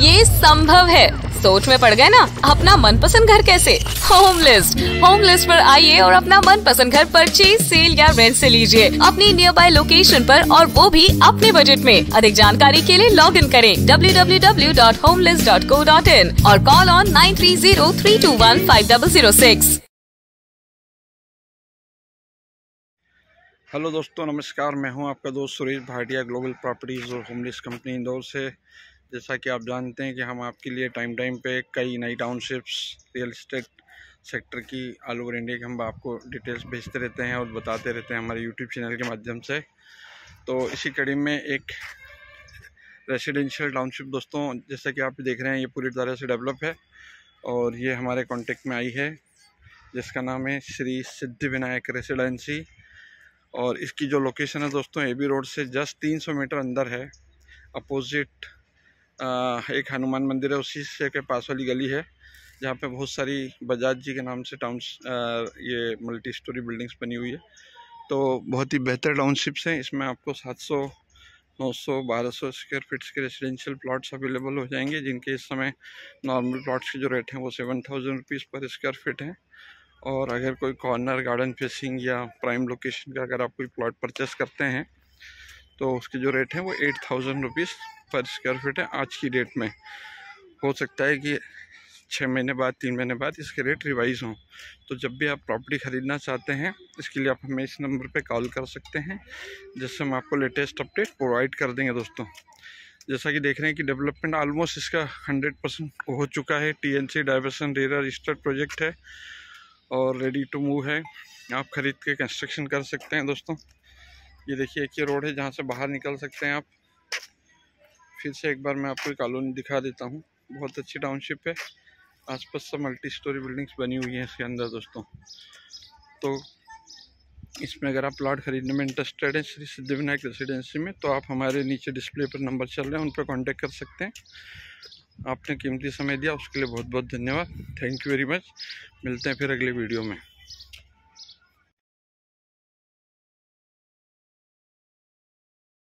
ये संभव है। सोच में पड़ गए ना, अपना मनपसंद घर कैसे? होम लिस्ट होम लिस्ट पर आइए और अपना मनपसंद घर परचेज सेल या रेंट से लीजिए। अपनी नियर बाय लोकेशन पर और वो भी अपने बजट में। अधिक जानकारी के लिए लॉग इन करें www.homelist.co.in और call on nine three zero three two one five double zero six hello दोस्तों, नमस्कार। मैं हूँ आपका दोस्त सुरेश भाटिया ग्लोबल प्रॉपर्टीज़ और होमलेस कंपनी इंदौर से। जैसा कि आप जानते हैं कि हम आपके लिए टाइम टाइम पे कई नई टाउनशिप्स रियल इस्टेट सेक्टर की ऑल ओवर इंडिया की हम आपको डिटेल्स भेजते रहते हैं और बताते रहते हैं हमारे यूट्यूब चैनल के माध्यम से। तो इसी कड़ी में एक रेसिडेंशियल टाउनशिप दोस्तों, जैसा कि आप देख रहे हैं, ये पूरी तरह से डेवलप है और ये हमारे कॉन्टेक्ट में आई है, जिसका नाम है श्री सिद्धि विनायक रेसिडेंसी और इसकी जो लोकेशन है दोस्तों ए बी रोड से जस्ट 300 मीटर अंदर है अपोजिट एक हनुमान मंदिर है, उसी से के पास वाली गली है, जहाँ पे बहुत सारी बजाज जी के नाम से टाउन्स ये मल्टी स्टोरी बिल्डिंग्स बनी हुई है। तो बहुत ही बेहतर टाउनशिप्स हैं, इसमें आपको 700 900 1200 स्क्वायर फीट्स के रेजिडेंशियल प्लॉट्स अवेलेबल हो जाएँगे, जिनके इस समय नॉर्मल प्लॉट्स के जो रेट हैं वो seven thousand rupees per square feet हैं। और अगर कोई कॉर्नर गार्डन फेसिंग या प्राइम लोकेशन का अगर आप कोई प्लॉट परचेस करते हैं तो उसके जो रेट हैं वो eight thousand rupees per square feet है, आज की डेट में। हो सकता है कि छः महीने बाद, तीन महीने बाद इसके रेट रिवाइज़ हों। तो जब भी आप प्रॉपर्टी ख़रीदना चाहते हैं, इसके लिए आप हमें इस नंबर पे कॉल कर सकते हैं, जिससे हम आपको लेटेस्ट अपडेट प्रोवाइड कर देंगे दोस्तों। जैसा कि देख रहे हैं कि डेवलपमेंट ऑलमोस्ट इसका हंड्रेड परसेंट हो चुका है। T N C diversion RERA registered project है और रेडी टू मूव है। आप ख़रीद के कंस्ट्रक्शन कर सकते हैं दोस्तों। ये देखिए, एक ये रोड है जहाँ से बाहर निकल सकते हैं आप। फिर से एक बार मैं आपको कॉलोनी दिखा देता हूँ। बहुत अच्छी टाउनशिप है। आसपास सब मल्टी स्टोरी बिल्डिंग्स बनी हुई हैं इसके अंदर दोस्तों। तो इसमें अगर आप प्लाट खरीदने में इंटरेस्टेड हैं श्री सिद्धिविनायक रेसिडेंसी में तो आप हमारे नीचे डिस्प्ले पर नंबर चल रहे हैं, उन पर कॉन्टेक्ट कर सकते हैं। आपने कीमती समय दिया, उसके लिए बहुत बहुत धन्यवाद। थैंक यू वेरी मच मिलते हैं फिर अगले वीडियो में।